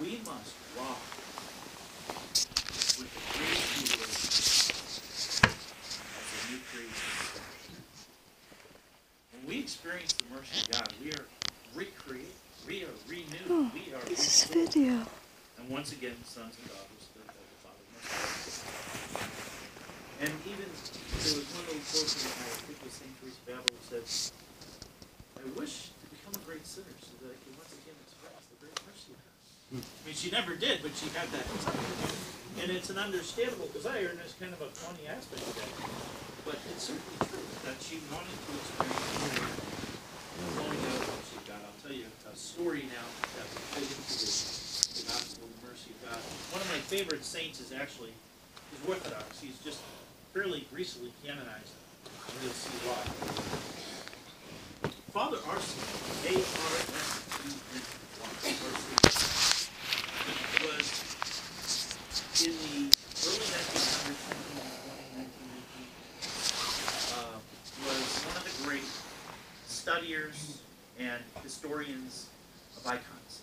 we must walk with the we live as a new creation. When we experience the mercy of God, we are recreated, we are renewed, oh, we are This is video. And once again, sons and daughters of the Father must And even there was one little quote from I think was Saint Teresa of who said, "I wish to become a great sinner so that I can once again experience the great mercy of God." I mean, she never did, but she had that desire, and it's an understandable desire, and there's kind of a funny aspect of that. But it's certainly true that she wanted to experience of mercy of God. I'll tell you a story now that will fit into this the gospel of the mercy of God. One of my favorite saints is actually he's Orthodox. He's just fairly recently canonized. You'll see why. Father Arsen, A in the early 1900s, 1920, 1919, uh, was one of the great studiers and historians of icons.